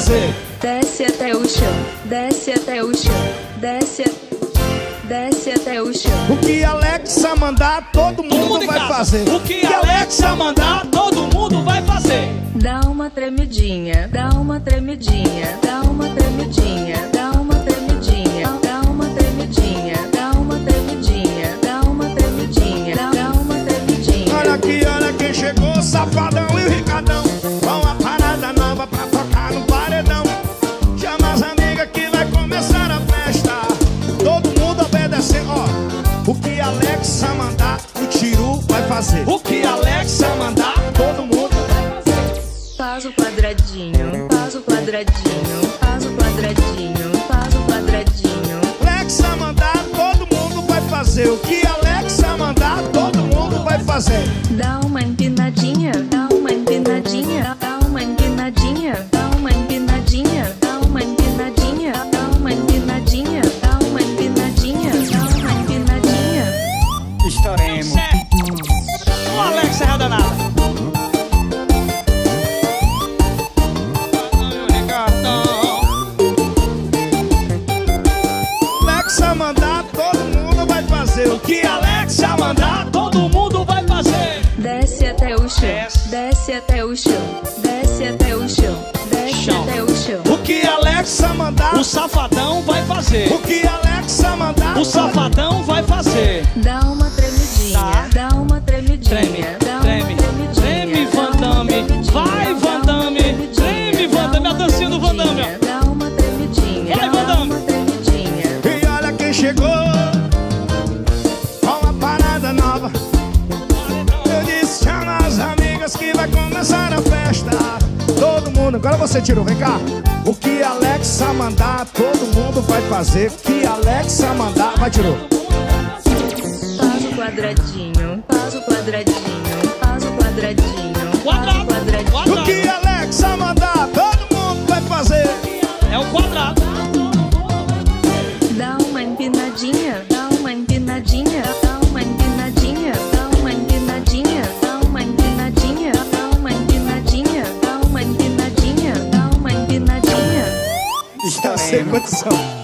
fazer. Desce até o chão, desce até o chão, desce, desce até o chão. O que Alexa mandar, todo mundo, mundo em vai casa. fazer. O que Alexa mandar, todo mundo vai fazer. Dá uma tremidinha, dá uma tremidinha, dá uma tremidinha, dá uma tremidinha, dá uma tremidinha, dá uma tremidinha, dá uma tremidinha, dá uma tremidinha. Olha aqui, olha quem chegou, Safadão Alexa mandar, o Tiru vai fazer. O que Alexa mandar, Todo mundo vai fazer. Faz o quadradinho, faz o quadradinho, faz o quadradinho, faz o quadradinho. Alexa mandar, todo mundo vai fazer. O que Alexa mandar, todo mundo vai fazer. Dá uma fazer. O que Alexa mandar, todo mundo vai fazer. Desce até o chão, Desce. desce até o chão, desce até o chão, desce Chão. até o chão. O que Alexa mandar, O safadão vai fazer. o que Alexa mandar, O safadão vai fazer. Dá vai começar a festa. Todo mundo, agora você tirou, vem cá. O que Alexa mandar, todo mundo vai fazer. O que Alexa mandar, vai tirou. Faz o quadradinho, faz o quadradinho, faz o quadradinho, faz Quadrado, o quadradinho. O que Alexa mandar, todo mundo vai fazer. É o quadrado. Dá uma empinadinha,